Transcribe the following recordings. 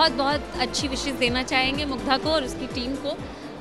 बहुत बहुत अच्छी विशेष देना चाहेंगे मुग्धा को और उसकी टीम को।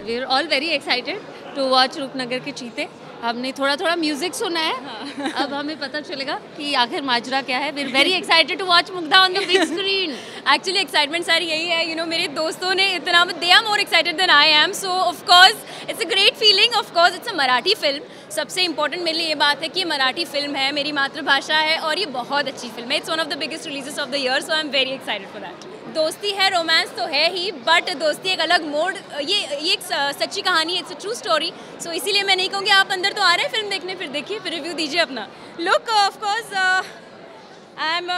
We are all very excited to watch Rupnagar के चीते हमने थोड़ा थोड़ा म्यूज़िक सुना है। हाँ। अब हमें पता चलेगा कि आखिर माजरा क्या है। We are very excited to watch Mugdha on the big screen actually excitement सारी यही है। यू you नो know, मेरे दोस्तों ने इतना they are more excited than I am so of course it's a great feeling of course it's a Marathi film सबसे important मेरे लिए ये बात है कि ये मराठी फ़िल्म है मेरी मातृभाषा है और ये बहुत अच्छी फ़िल्म है। It's one of the biggest releases of the year so I am very excited for that दोस्ती है रोमांस तो है ही बट दोस्ती एक अलग मोड ये ये एक सच्ची कहानी है it's a true story so इसीलिए मैं नहीं कहूँगी आप अंदर तो आ रहे हैं फ़िल्म देखने फिर देखिए फिर रिव्यू दीजिए अपना. Look of course I am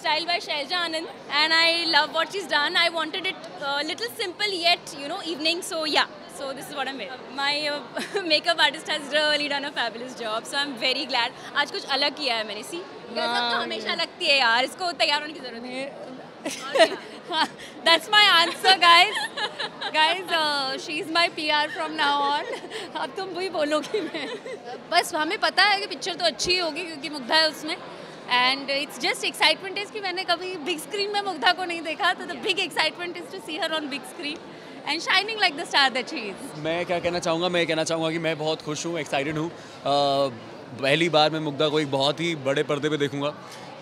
style by Shailaja Anand and I love what is done I wanted it little simple yet you know evening so yeah so this is what I'm with. My uh, makeup artist has really done a fabulous job, so I'm very glad. आज कुछ अलग किया है मैंने. सी तो हमेशा लगती है यार. इसको तैयार होने की ज़रूरत है. That's my answer, guys. guys, uh, she's my PR from now on. अब तुम वही बोलोगी मैं। बस हमें पता है कि पिक्चर तो अच्छी होगी क्योंकि मुग्धा है उसमें। And it's just excitement is कि मैंने कभी बिग स्क्रीन में मुग्धा को नहीं देखा तो the big excitement is to see her on big screen and shining like the star that she is मैं क्या कहना चाहूँगा? मैं कहना चाहूँगा कि मैं बहुत खुश हूँ एक्साइटेड हूँ। पहली बार मैं मुग्धा को एक बहुत ही बड़े पर्दे पे देखूँगा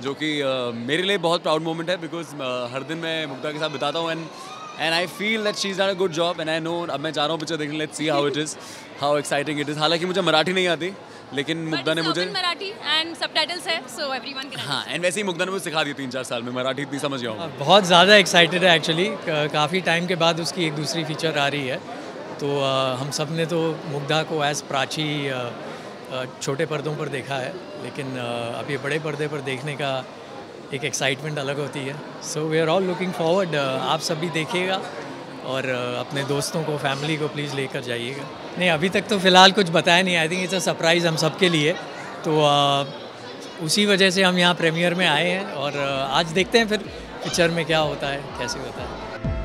जो कि uh, मेरे लिए बहुत प्राउड मोमेंट है बिकॉज़ uh, हर दिन मैं मुग्धा के साथ बिताता हूँ and and I feel that she is not a good job and I know अब मैं चाह रहा हूँ पिक्चर देखने let's see how it is how exciting it is हालाँकि मुझे मराठी नहीं आती लेकिन मुग्धा ने मुझे मराठी एंड सबटाइटल्स है सो एवरीवन हाँ एंड वैसे ही मुग्धा ने मुझे सिखा दी तीन चार साल में मराठी इतनी समझ गया हूँ बहुत ज़्यादा एक्साइटेड है एक्चुअली काफ़ी टाइम के बाद उसकी एक दूसरी फीचर आ रही है तो हम सबने तो मुग्धा को एज प्राची छोटे पर्दों पर देखा है लेकिन अब ये बड़े पर्दे पर देखने का एक एक्साइटमेंट अलग होती है। So we are all looking forward आप सब भी देखिएगा और अपने दोस्तों को फैमिली को प्लीज़ लेकर जाइएगा। नहीं अभी तक तो फ़िलहाल कुछ बताया नहीं I think it's a surprise हम सबके लिए। तो आ, उसी वजह से हम यहाँ प्रीमियर में आए हैं और आज देखते हैं फिर पिक्चर में क्या होता है कैसे होता है।